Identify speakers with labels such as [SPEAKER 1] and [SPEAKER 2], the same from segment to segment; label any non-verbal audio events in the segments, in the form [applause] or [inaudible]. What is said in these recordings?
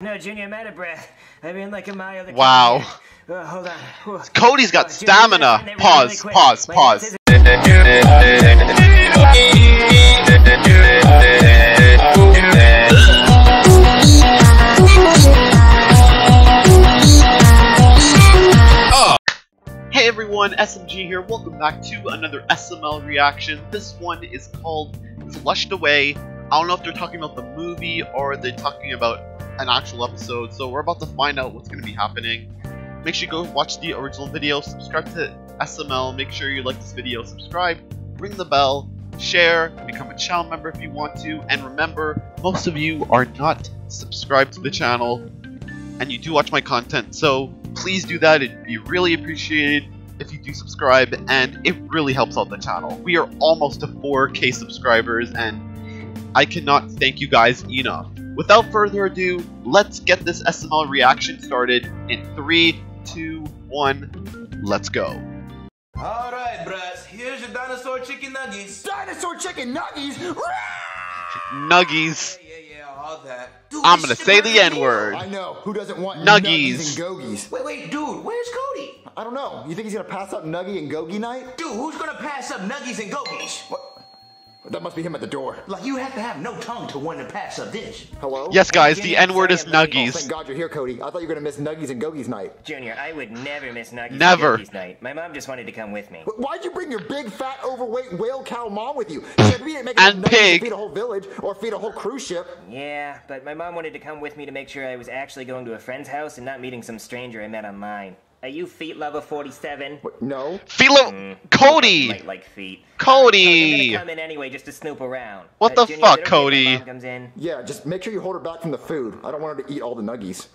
[SPEAKER 1] No, Junior, I'm out of breath. I'm in like a mile. of
[SPEAKER 2] Wow.
[SPEAKER 1] Uh, hold on. Whew.
[SPEAKER 2] Cody's got
[SPEAKER 1] Oh,
[SPEAKER 2] stamina.
[SPEAKER 1] gotta really
[SPEAKER 2] Pause,
[SPEAKER 1] quick.
[SPEAKER 2] pause, pause.
[SPEAKER 1] hands-
[SPEAKER 2] Hey everyone, SMG here. Welcome back to another SML reaction. This one is called Flushed Away. I don't know if they're talking about the movie or they're talking about an actual episode, so we're about to find out what's going to be happening. Make sure you go watch the original video, subscribe to SML, make sure you like this video, subscribe, ring the bell, share, become a channel member if you want to, and remember, most of you are not subscribed to the channel, and you do watch my content, so please do that. It'd be really appreciated if you do subscribe, and it really helps out the channel. We are almost to 4k subscribers, and I cannot thank you guys enough. Without further ado, let's get this SML reaction started in 3, 2, 1, let's go.
[SPEAKER 3] All right, bruh. Here's your dinosaur chicken nuggets.
[SPEAKER 4] Dinosaur chicken nuggies!
[SPEAKER 2] Nuggies.
[SPEAKER 3] Yeah, yeah, yeah, all that. Dude,
[SPEAKER 2] I'm gonna say the. N word.
[SPEAKER 4] I know. Who doesn't want
[SPEAKER 2] Nuggies.
[SPEAKER 4] nuggies and gogies?
[SPEAKER 3] Wait, wait, dude, where's Cody?
[SPEAKER 4] I don't know. You think he's gonna pass up nuggy and gogie night?
[SPEAKER 3] Dude, who's gonna pass up nuggies and gogies?
[SPEAKER 4] What? That must be him at the door.
[SPEAKER 3] Like, you have to have no tongue to want to pass up this.
[SPEAKER 4] Hello?
[SPEAKER 2] Yes, guys, the N word is
[SPEAKER 1] sorry, I'm late.
[SPEAKER 4] Oh,
[SPEAKER 2] Nuggies.
[SPEAKER 4] thank God you're here, Cody. I thought you were gonna miss nuggies and gogies night.
[SPEAKER 1] Junior, I would never miss Nuggies
[SPEAKER 2] Never.
[SPEAKER 1] and Cookies night. My mom just wanted to come with me.
[SPEAKER 4] Wh- Why'd you bring your big, fat, overweight whale cow mom with you? She said we didn't make
[SPEAKER 2] And pig.
[SPEAKER 4] feed a whole village or feed a whole cruise ship.
[SPEAKER 1] Yeah, but my mom wanted to come with me to make sure I was actually going to a friend's house and not meeting some stranger I met online. Are you feet lover 47?
[SPEAKER 4] What? No.
[SPEAKER 2] Philo. Cody!
[SPEAKER 1] Might like feet.
[SPEAKER 2] Cody!
[SPEAKER 1] I'm come in anyway just to snoop around.
[SPEAKER 2] What
[SPEAKER 1] Uh,
[SPEAKER 2] the
[SPEAKER 1] Junior,
[SPEAKER 2] fuck,
[SPEAKER 1] is it okay if my
[SPEAKER 2] Cody?
[SPEAKER 1] comes in?
[SPEAKER 4] Yeah, just make sure you hold her back from the food. I don't want her to eat all the nuggies.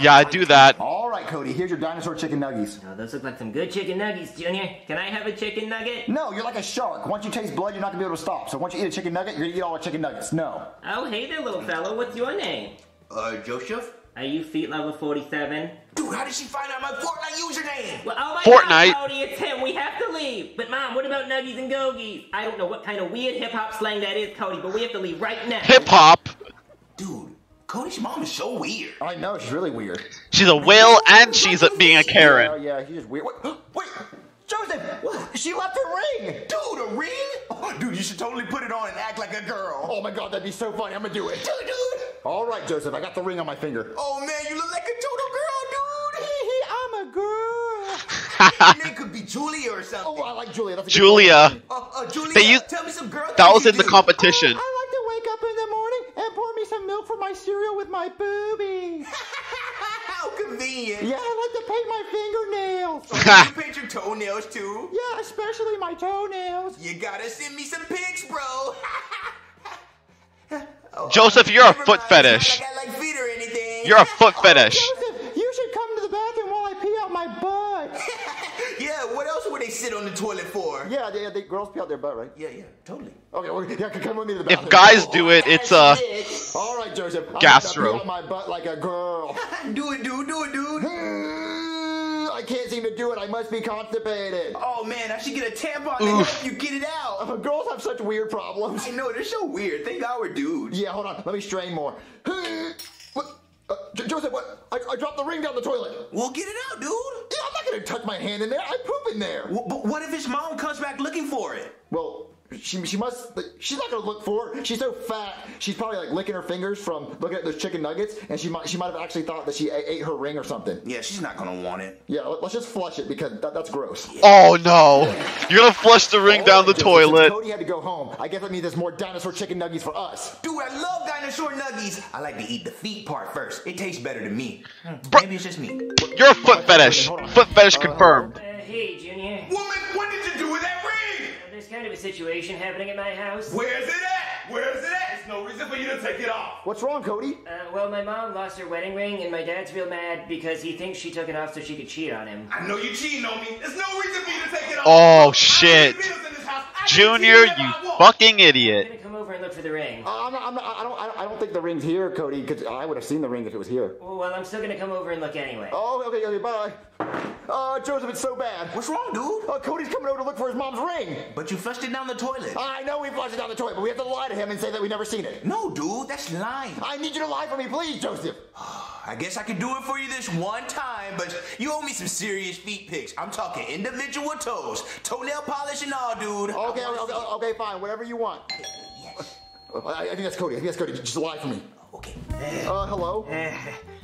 [SPEAKER 2] Yeah, I do that.
[SPEAKER 4] All right, Cody. Here's your dinosaur chicken nuggies.
[SPEAKER 1] Oh, those look like some good chicken nuggets, Junior. Can I have a chicken nugget?
[SPEAKER 4] No, you're like a shark. Once you taste blood, you're not gonna be able to stop. So once you eat a chicken nugget, you're gonna eat all the chicken nuggets. No.
[SPEAKER 1] Oh, hey there, little fellow. What's your name?
[SPEAKER 3] Uh, Joseph?
[SPEAKER 1] Are you feet level 47?
[SPEAKER 3] Dude, how did she find out my Fortnite username?
[SPEAKER 1] Well, oh my
[SPEAKER 2] Fortnite.
[SPEAKER 1] God, Cody, it's him. We have to leave. But mom, what about nuggies and gogies? I don't know what kind of weird hip hop slang that is, Cody, but we have to leave right now.
[SPEAKER 2] Hip hop.
[SPEAKER 3] Dude, Cody's mom is so weird.
[SPEAKER 4] I know she's really weird.
[SPEAKER 2] She's a whale and she's a, being a
[SPEAKER 4] Yeah,
[SPEAKER 2] Oh,
[SPEAKER 4] yeah, she's just weird. Wait, [gasps] wait, Joseph, what? She left her ring.
[SPEAKER 3] Dude, a ring? Oh, dude, you should totally put it on and act like a girl.
[SPEAKER 4] Oh my God, that'd be so funny. I'm gonna do it.
[SPEAKER 3] Dude, dude.
[SPEAKER 4] All right, Joseph, I got the ring on my finger.
[SPEAKER 3] Oh, man, you look like a total girl, dude.
[SPEAKER 4] I'm a girl.
[SPEAKER 3] dude. Your name could be Julia or something.
[SPEAKER 4] Oh, I like Julia. That's a good
[SPEAKER 2] Julia.
[SPEAKER 3] Uh, uh, Julia,
[SPEAKER 2] They used-
[SPEAKER 3] tell me some girl
[SPEAKER 2] That was
[SPEAKER 3] you
[SPEAKER 2] in the
[SPEAKER 3] do.
[SPEAKER 2] competition.
[SPEAKER 4] I like to wake up in the morning and pour me some milk for my cereal with my boobies. [laughs]
[SPEAKER 3] How convenient.
[SPEAKER 4] Yeah, I like to paint my fingernails.
[SPEAKER 3] you paint your toenails too.
[SPEAKER 4] Yeah, especially my toenails.
[SPEAKER 3] You gotta send me some pics, bro. [laughs] Oh,
[SPEAKER 2] Joseph, you're a foot fetish.
[SPEAKER 3] Like feet or anything.
[SPEAKER 2] You're a foot fetish.
[SPEAKER 4] Joseph, you should come to the bathroom while I pee out my butt. [laughs]
[SPEAKER 3] yeah, what else would they sit on the toilet for?
[SPEAKER 4] yeah, yeah, the girls pee out their butt, right?
[SPEAKER 3] yeah, yeah totally.
[SPEAKER 4] Okay, well, [laughs] yeah, come with me to the bathroom.
[SPEAKER 2] If guys do it, it's uh
[SPEAKER 4] All right, Joseph. I'm pee out my butt like a girl. [laughs]
[SPEAKER 3] do it, dude, do it, dude.
[SPEAKER 4] I can't seem to do it. I must be constipated.
[SPEAKER 3] Oh man, I should get a tampon to help you get it out.
[SPEAKER 4] Uh, [laughs] girls have such weird problems.
[SPEAKER 3] I know, they're so weird. Thank God we're dudes.
[SPEAKER 4] Yeah, hold on. Let me strain more. [gasps] What? Uh, Joseph, what? I, I dropped the ring down the toilet.
[SPEAKER 3] We'll get it out, dude.
[SPEAKER 4] Yeah, I'm not gonna touch my hand in there. I poop in there.
[SPEAKER 3] W- but what if his mom comes back looking for it?
[SPEAKER 4] Well, she she must. She's not gonna look for it. She's so fat. She's probably like licking her fingers from looking at those chicken nuggets, and she might she might have actually thought that she ate her ring or something.
[SPEAKER 3] Yeah, she's not gonna want it.
[SPEAKER 4] Yeah, let- let's just flush it because that, that's gross.
[SPEAKER 2] Oh no. You're gonna flush the ring down the
[SPEAKER 4] Alright,
[SPEAKER 2] toilet.
[SPEAKER 4] Cody had to go home. I guess that means there's more dinosaur chicken nuggets for us.
[SPEAKER 3] Dude, I love dinosaur nuggies. I like to eat the feet part first. It tastes better to me.
[SPEAKER 2] Bru-
[SPEAKER 3] Maybe it's just me.
[SPEAKER 2] You're a foot fetish. Foot fetish confirmed.
[SPEAKER 1] Uh, hey, Junior.
[SPEAKER 3] Woman, what did you do with that ring?
[SPEAKER 1] There's kind of a situation happening at my house.
[SPEAKER 3] Where's it at? Where's it at? There's no reason for you to take it off.
[SPEAKER 4] What's wrong, Cody?
[SPEAKER 1] Uh, well, my mom lost her wedding ring, and my dad's real mad because he thinks she took it off so she could cheat on him.
[SPEAKER 3] I know you cheating on me. There's no reason for you to take it off.
[SPEAKER 2] Oh, shit.
[SPEAKER 3] leave bills in this house. I can
[SPEAKER 2] Junior, you
[SPEAKER 3] I want.
[SPEAKER 2] fucking
[SPEAKER 1] I'm
[SPEAKER 2] idiot.
[SPEAKER 1] Gonna and look for the ring.
[SPEAKER 4] Uh, I'm not, I'm not, I don't. I don't- I don't think the ring's here, Cody. Because I would have seen the ring if it was here.
[SPEAKER 1] Well, I'm still gonna come over and look anyway.
[SPEAKER 4] Oh, okay, okay, bye. Uh, Joseph, it's so bad.
[SPEAKER 3] What's wrong, dude?
[SPEAKER 4] Uh, Cody's coming over to look for his mom's ring.
[SPEAKER 3] But you flushed it down the toilet.
[SPEAKER 4] I know we flushed it down the toilet, but we have to lie to him and say that we've never seen it.
[SPEAKER 3] No, dude, that's lying.
[SPEAKER 4] I need you to lie for me, please, Joseph. [sighs]
[SPEAKER 3] I guess I can do it for you this one time, but you owe me some serious feet pics. I'm talking individual toes, toenail polish and all, dude. I
[SPEAKER 4] Okay, okay, okay, fine, whatever you want. I, I think that's Cody. I think that's Cody. Just lie for me.
[SPEAKER 3] Okay.
[SPEAKER 4] Uh, hello?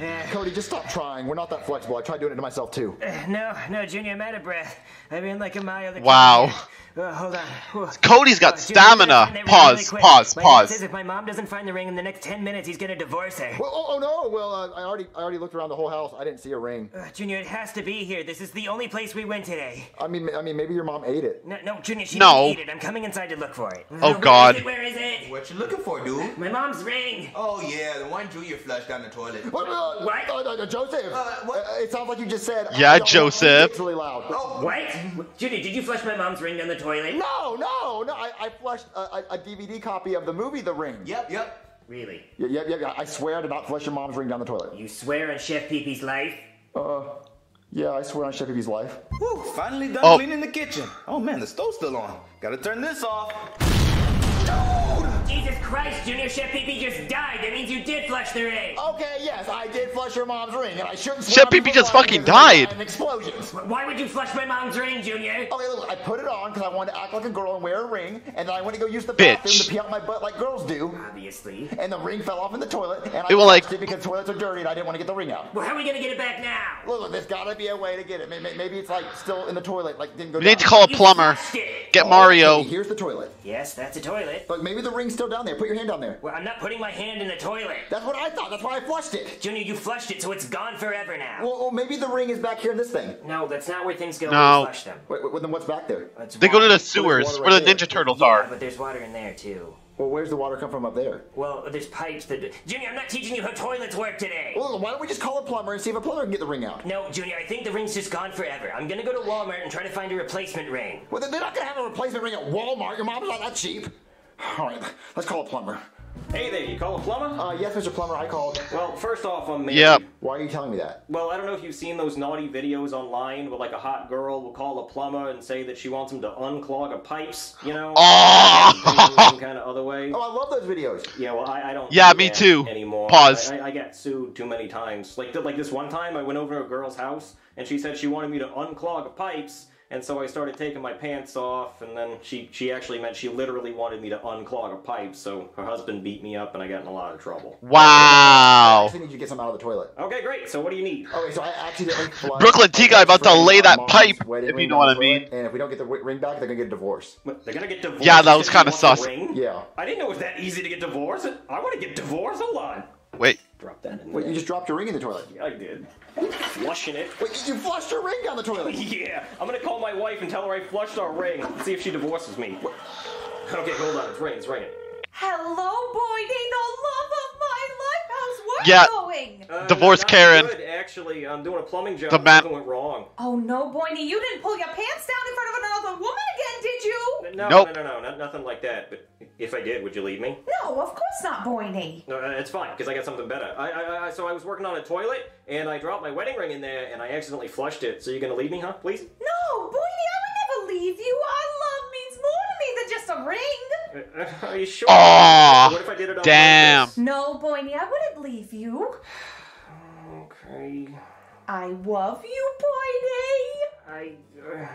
[SPEAKER 1] Eh,
[SPEAKER 4] Cody, just stop trying. We're not that flexible. I tried doing it to myself, too.
[SPEAKER 1] eh, no, no, Junior, I'm out of breath. I've been like a mile. to come
[SPEAKER 2] Wow.
[SPEAKER 1] here. Uh, hold on. Whew.
[SPEAKER 2] Cody's got
[SPEAKER 1] Uh, Junior, you gotta
[SPEAKER 2] stamina.
[SPEAKER 1] find
[SPEAKER 2] Pause,
[SPEAKER 1] really
[SPEAKER 2] pause,
[SPEAKER 1] My
[SPEAKER 2] pause.
[SPEAKER 1] says if my mom doesn't find the ring in the next 10 minutes, he's gonna divorce her.
[SPEAKER 4] Well, oh, oh no. Well, uh, I already, I already looked around the whole house. I didn't see a ring.
[SPEAKER 1] Uh, Junior, it has to be here. This is the only place we went today.
[SPEAKER 4] I mean, I mean, maybe your mom ate it.
[SPEAKER 1] No, no, Junior, she
[SPEAKER 2] No.
[SPEAKER 1] didn't eat it. I'm coming inside to look for it.
[SPEAKER 2] Oh,
[SPEAKER 1] Uh, where
[SPEAKER 2] God.
[SPEAKER 1] is it? Where is it?
[SPEAKER 3] What you looking for, dude?
[SPEAKER 1] My mom's ring.
[SPEAKER 3] Oh yeah, the one Junior flushed down the toilet.
[SPEAKER 4] What? Uh,
[SPEAKER 1] What?
[SPEAKER 4] Uh, uh, Joseph.
[SPEAKER 3] Uh, what?
[SPEAKER 4] Uh, it sounds like you just said.
[SPEAKER 2] Yeah,
[SPEAKER 4] no,
[SPEAKER 2] Joseph.
[SPEAKER 4] It's really loud.
[SPEAKER 3] Oh,
[SPEAKER 1] What? Judy, did you flush my mom's ring down the toilet?
[SPEAKER 4] No, no, no. I, I flushed a, a, a DVD copy of the movie The Ring.
[SPEAKER 3] Yep, yep.
[SPEAKER 1] Really?
[SPEAKER 4] Yep, yep, yeah, yeah. I swear to not flush your mom's ring down the toilet.
[SPEAKER 1] You swear on Chef Pee-Pee's life?
[SPEAKER 4] Uh, yeah, I swear on Chef Pee-Pee's life.
[SPEAKER 5] Whew, finally done
[SPEAKER 2] Oh.
[SPEAKER 5] cleaning the kitchen. Oh man, the stove's still on. Gotta turn this off.
[SPEAKER 1] Jesus Christ, Junior, Chef Pee-Pee just died. That means you did flush the ring.
[SPEAKER 4] Okay, yes, I did flush your mom's ring, and I shouldn't.
[SPEAKER 2] Chef
[SPEAKER 4] swear on
[SPEAKER 2] just fucking died.
[SPEAKER 4] and Explosions.
[SPEAKER 1] Why would you flush my mom's ring, Junior?
[SPEAKER 4] Okay, look, I put it on because I wanted to act like a girl and wear a ring, and then I went to go use the
[SPEAKER 2] Bitch.
[SPEAKER 4] bathroom to pee out my butt like girls do,
[SPEAKER 1] Obviously.
[SPEAKER 4] and the ring fell off in the toilet, and I
[SPEAKER 2] It will, like-
[SPEAKER 4] flushed it because toilets are dirty and I didn't want to get the ring out.
[SPEAKER 1] Well, how are we gonna get it back now?
[SPEAKER 4] Look, look, there's gotta be a way to get it. May- may- Maybe it's like still in the toilet, like didn't go
[SPEAKER 2] We need to call a plumber. Get
[SPEAKER 4] Oh,
[SPEAKER 2] Mario.
[SPEAKER 4] okay, here's the toilet.
[SPEAKER 1] Yes, that's a toilet.
[SPEAKER 4] But maybe the ring's still down there. Put your hand down there.
[SPEAKER 1] Well, I'm not putting my hand in the toilet.
[SPEAKER 4] That's what I thought. That's why I flushed it.
[SPEAKER 1] Junior, you flushed it, so it's gone forever now.
[SPEAKER 4] Well, well maybe the ring is back here in this thing.
[SPEAKER 1] No, that's not where things go
[SPEAKER 2] No.
[SPEAKER 1] when flush them.
[SPEAKER 4] Wait, wait, then what's back there?
[SPEAKER 1] It's
[SPEAKER 2] They go to the sewers
[SPEAKER 4] water
[SPEAKER 2] where the
[SPEAKER 4] right
[SPEAKER 2] Ninja. Turtles
[SPEAKER 1] Yeah,
[SPEAKER 2] are.
[SPEAKER 1] but there's water in there too.
[SPEAKER 4] Well, where's the water come from up there?
[SPEAKER 1] Well, there's pipes that. Junior, I'm not teaching you how toilets work today.
[SPEAKER 4] Well, why don't we just call a plumber and see if a plumber can get the ring out?
[SPEAKER 1] No, Junior, I think the ring's just gone forever. I'm gonna go to Walmart and try to find a replacement ring.
[SPEAKER 4] Well, then they're not gonna have a replacement ring at Walmart. Your mom's not that cheap. All right, let's call a plumber.
[SPEAKER 6] Hey there, you call a plumber?
[SPEAKER 4] Uh, yes, Mr. Plumber, I called.
[SPEAKER 6] Well, first off, I'm maybe.
[SPEAKER 2] Yep.
[SPEAKER 4] Why are you telling me that?
[SPEAKER 6] Well, I don't know if you've seen those naughty videos online where like a hot girl will call a plumber and say that she wants him to unclog her pipes, you know?
[SPEAKER 2] Oh!
[SPEAKER 6] Some kind of other way. [laughs]
[SPEAKER 4] Oh, I love those videos.
[SPEAKER 6] Yeah, well, I, I don't.
[SPEAKER 2] Yeah,
[SPEAKER 6] do
[SPEAKER 2] me too.
[SPEAKER 6] Anymore.
[SPEAKER 2] Pause.
[SPEAKER 6] I, I, I get sued too many times. Like, th- like this one time, I went over to a girl's house and she said she wanted me to unclog her pipes, and so I started taking my pants off, and then she she actually meant she literally wanted me to unclog a pipe, So her husband beat me up, and I got in a lot of trouble. Wow.
[SPEAKER 4] I
[SPEAKER 2] Wow.
[SPEAKER 4] actually need you to get some out of the toilet.
[SPEAKER 6] Okay, great. So what do you need?
[SPEAKER 4] Okay, so I accidentally flushed
[SPEAKER 2] Brooklyn T guy about to lay that pipe, if you know what I mean.
[SPEAKER 4] And if we don't get the wi- ring back, they're gonna get a divorce.
[SPEAKER 6] What, They're gonna get divorced.
[SPEAKER 2] Yeah, that was
[SPEAKER 6] because
[SPEAKER 2] kinda
[SPEAKER 6] you want the
[SPEAKER 2] sus.
[SPEAKER 6] ring?
[SPEAKER 4] Yeah.
[SPEAKER 6] I didn't know it was that easy to get divorced. I want to get divorced. Hold on.
[SPEAKER 2] Wait.
[SPEAKER 6] Drop that in
[SPEAKER 4] Wait,
[SPEAKER 6] there.
[SPEAKER 4] you just dropped your ring in the toilet.
[SPEAKER 6] Yeah, I did. [laughs] Flushing it.
[SPEAKER 4] Wait, you flushed your ring down the toilet. [laughs]
[SPEAKER 6] Yeah, I'm gonna call my wife and tell her I flushed our ring. See if she divorces me. Okay, hold on. It's ringing. It's ringing.
[SPEAKER 7] Hello, Boydie, the love of my life. How's work
[SPEAKER 2] Yeah.
[SPEAKER 7] going?
[SPEAKER 6] Uh,
[SPEAKER 2] Divorce
[SPEAKER 6] not
[SPEAKER 2] Karen.
[SPEAKER 6] Good, actually. I'm doing a plumbing job.
[SPEAKER 2] The man-
[SPEAKER 6] Something went wrong.
[SPEAKER 7] Oh no, Boydie, you didn't pull your pants down in front of another woman again, did you?
[SPEAKER 6] No,
[SPEAKER 2] Nope.
[SPEAKER 6] no, no, no, not, nothing like that. But if I did, would you leave me?
[SPEAKER 7] No, of course not, Boydie.
[SPEAKER 6] No, uh, it's fine because I got something better. I, I, I, so I was working on a toilet and I dropped my wedding ring in there and I accidentally flushed it. So you're gonna leave me, huh? Please.
[SPEAKER 7] No, Boydie, I would never leave you. Our love means more to me than just a ring.
[SPEAKER 6] Uh, are you sure?
[SPEAKER 2] Aw,
[SPEAKER 6] What if I did it on
[SPEAKER 2] damn.
[SPEAKER 6] purpose?
[SPEAKER 7] No, Boydie, I wouldn't leave you.
[SPEAKER 6] Okay.
[SPEAKER 7] I love you, Boydie.
[SPEAKER 6] I,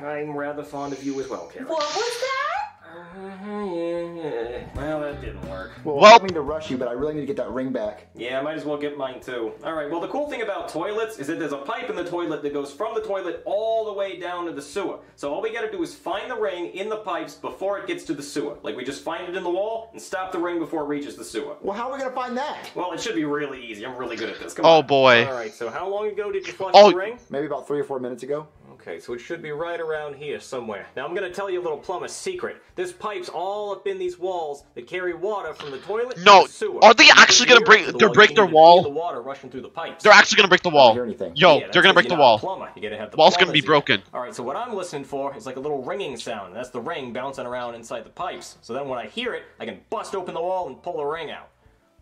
[SPEAKER 6] I'm rather fond of you as well, Karen.
[SPEAKER 7] What was that?
[SPEAKER 6] Uh, yeah, yeah. Well, that didn't work.
[SPEAKER 4] Well,
[SPEAKER 2] Well-
[SPEAKER 4] I don't mean to rush you, but I really need to get that ring back.
[SPEAKER 6] Yeah, I might as well get mine too. Alright, well, the cool thing about toilets is that there's a pipe in the toilet that goes from the toilet all the way down to the sewer. So all we gotta do is find the ring in the pipes before it gets to the sewer. Like, we just find it in the wall and stop the ring before it reaches the sewer.
[SPEAKER 4] Well, how are we gonna find that?
[SPEAKER 6] Well, it should be really easy. I'm really good at this. Come
[SPEAKER 2] Oh,
[SPEAKER 6] on.
[SPEAKER 2] boy.
[SPEAKER 6] Alright, so how long ago did you flush
[SPEAKER 2] Oh.
[SPEAKER 6] the ring?
[SPEAKER 4] Maybe about three or four minutes ago.
[SPEAKER 6] Okay. Okay, so it should be right around here somewhere. Now I'm gonna tell you a little plumber secret. There's pipes all up in these walls that carry water from the toilet
[SPEAKER 2] No,
[SPEAKER 6] to the sewer.
[SPEAKER 2] are they actually gonna break-
[SPEAKER 6] the
[SPEAKER 2] they're break their wall?
[SPEAKER 6] The water rushing through the pipes.
[SPEAKER 2] They're actually gonna break the wall.
[SPEAKER 4] anything.
[SPEAKER 2] Yo,
[SPEAKER 6] Yeah,
[SPEAKER 2] they're gonna break the wall.
[SPEAKER 6] Plumber. You're gonna have the
[SPEAKER 2] Wall's gonna
[SPEAKER 6] plumbers
[SPEAKER 2] be
[SPEAKER 6] here.
[SPEAKER 2] broken.
[SPEAKER 6] All right, so what I'm listening for is like a little ringing sound. That's the ring bouncing around inside the pipes. So then when I hear it, I can bust open the wall and pull the ring out.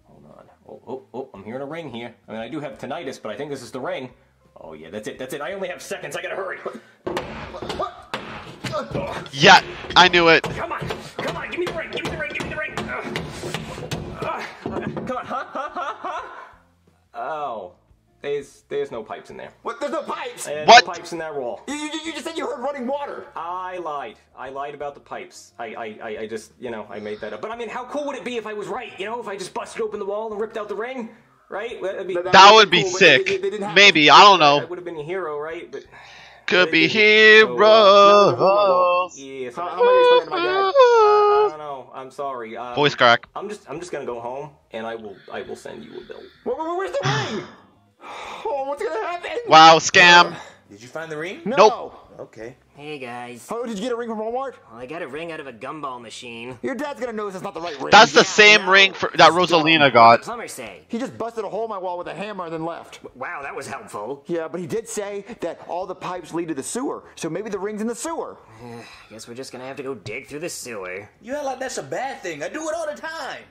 [SPEAKER 6] Hold on. Oh, oh, oh, I'm hearing a ring here. I mean, I do have tinnitus, but I think this is the ring. Oh yeah, that's it. That's it. I only have seconds. I gotta hurry.
[SPEAKER 2] Yeah, I knew it.
[SPEAKER 6] Come on, come on, give me the ring, give me the ring, give me the ring. Ugh. Ugh. come on, huh, huh, huh, huh? Oh, there's there's no pipes in there.
[SPEAKER 4] What? There's no pipes.
[SPEAKER 6] There's
[SPEAKER 2] What?
[SPEAKER 6] No pipes in that wall.
[SPEAKER 4] You, you, you just said you heard running water.
[SPEAKER 6] I lied. I lied about the pipes. I, I, I, I just, you know, I made that up. But I mean, how cool would it be if I was right? You know, if I just busted open the wall and ripped out the ring, right? That'd be-
[SPEAKER 2] That would be
[SPEAKER 6] cool,
[SPEAKER 2] sick.
[SPEAKER 6] they- they have
[SPEAKER 2] Maybe. I don't know.
[SPEAKER 6] I would have been a hero, right? But
[SPEAKER 2] Could be
[SPEAKER 6] didn't. So, uh. Yeah.
[SPEAKER 4] How,
[SPEAKER 6] So,
[SPEAKER 4] how am I gonna explain that to my dad?
[SPEAKER 6] I don't know. I'm sorry. Um,
[SPEAKER 2] Voice crack.
[SPEAKER 6] I'm just, I'm just gonna go home, and I will, I will send you a bill.
[SPEAKER 4] Where, where, where's the ring? [sighs] Oh, what's gonna happen?
[SPEAKER 2] Wow, scam.
[SPEAKER 3] Did you find the ring?
[SPEAKER 4] No.
[SPEAKER 2] Nope.
[SPEAKER 3] Okay.
[SPEAKER 1] Hey guys.
[SPEAKER 4] Oh, did you get a ring from Walmart?
[SPEAKER 1] Well, I got a ring out of a gumball machine.
[SPEAKER 4] Your dad's gonna notice it's not the right ring.
[SPEAKER 2] That's the
[SPEAKER 1] Yeah,
[SPEAKER 2] same
[SPEAKER 1] I know.
[SPEAKER 2] ring for, that
[SPEAKER 1] It's.
[SPEAKER 2] Rosalina got.
[SPEAKER 1] the plumber say?
[SPEAKER 4] He just busted a hole in my wall with a hammer and then left.
[SPEAKER 1] Wow, that was helpful.
[SPEAKER 4] Yeah, but he did say that all the pipes lead to the sewer, so maybe the ring's in the sewer.
[SPEAKER 1] I [sighs] guess we're just gonna have to go dig through the sewer.
[SPEAKER 3] You act like that's a bad thing. I do it all the time.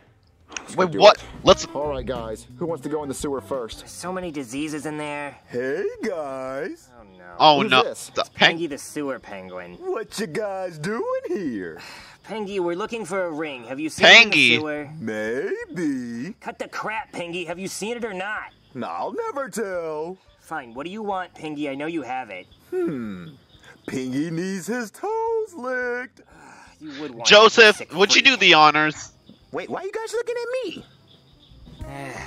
[SPEAKER 2] Wait, what? Let's.
[SPEAKER 4] All right, guys, who wants to go in the sewer first?
[SPEAKER 1] There's So many diseases in there.
[SPEAKER 8] Hey guys,
[SPEAKER 1] Oh no.
[SPEAKER 2] Oh
[SPEAKER 4] Who's
[SPEAKER 2] no.
[SPEAKER 4] this?
[SPEAKER 2] The
[SPEAKER 1] Pengy the sewer penguin.
[SPEAKER 8] what you guys doing here? [sighs]
[SPEAKER 1] Pengy, we're looking for a ring. Have you seen it in the sewer?
[SPEAKER 8] Maybe.
[SPEAKER 1] Cut the crap, Pengy. Have you seen it or not?
[SPEAKER 8] I'll never tell.
[SPEAKER 1] Fine. What do you want, Pengy? I know you have it.
[SPEAKER 8] Hmm. Pengy needs his toes licked. [sighs]
[SPEAKER 1] You would want
[SPEAKER 2] Joseph, would you do the honors?
[SPEAKER 8] Wait, why are you guys looking at me?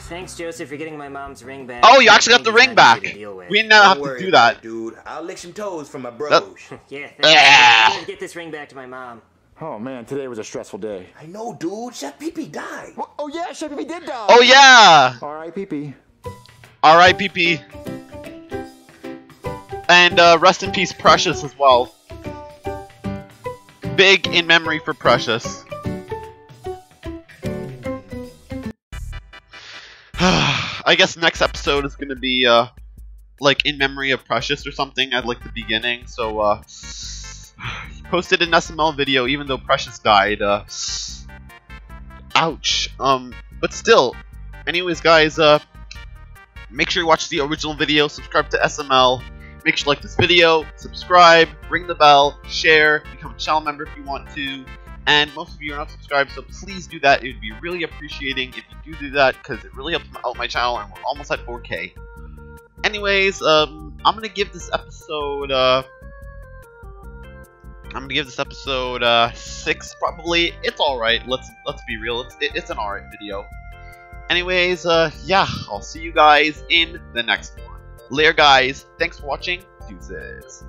[SPEAKER 1] Thanks, Joseph, for getting my mom's ring back.
[SPEAKER 2] Oh, you actually got the ring back.
[SPEAKER 1] easy to deal with.
[SPEAKER 2] We didn't have
[SPEAKER 3] Don't
[SPEAKER 2] to do that.
[SPEAKER 3] dude. I'll lick some toes for my bros. [laughs]
[SPEAKER 1] Yeah. Thanks.
[SPEAKER 2] Yeah.
[SPEAKER 1] Get this ring back to my mom.
[SPEAKER 4] Oh man, today was a stressful day.
[SPEAKER 3] I know, dude. Chef Pee Pee died.
[SPEAKER 4] Well, oh yeah, Chef Pee did die.
[SPEAKER 2] Oh yeah.
[SPEAKER 4] All right, Pee Pee.
[SPEAKER 2] R.I.P.P. And uh, rest in peace, Precious as well. Big in memory for Precious. I guess next episode is gonna be uh, like in memory of Precious or something at like the beginning. So uh, [sighs] posted an SML video even though Precious died. Uh, [sighs] ouch. Um, but still. Anyways, guys. Uh, make sure you watch the original video, subscribe to SML, make sure you like this video, subscribe, ring the bell, share, become a channel member if you want to, and most of you are not subscribed, so please do that. It would be really appreciating if you do do that, because it really helps out my channel, and we're almost at 4K. Anyways, um, I'm gonna give this episode, uh, I'm gonna give this episode, uh, 6, probably. It's alright, let's, let's be real, it's, it, it's an alright video. Anyways, uh, yeah, I'll see you guys in the next one. Later, guys. Thanks for watching. Deuces.